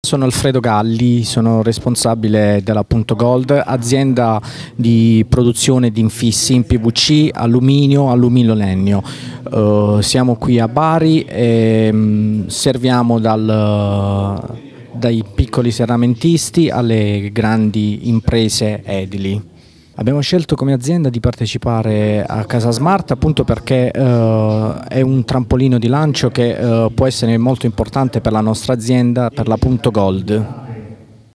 Sono Alfredo Galli, sono responsabile della Punto Gold, azienda di produzione di infissi in PVC, alluminio, alluminio legno. Uh, siamo qui a Bari e um, serviamo dal, dai piccoli serramentisti alle grandi imprese edili. Abbiamo scelto come azienda di partecipare a Casa Smart appunto perché eh, è un trampolino di lancio che eh, può essere molto importante per la nostra azienda, per la Punto Gold.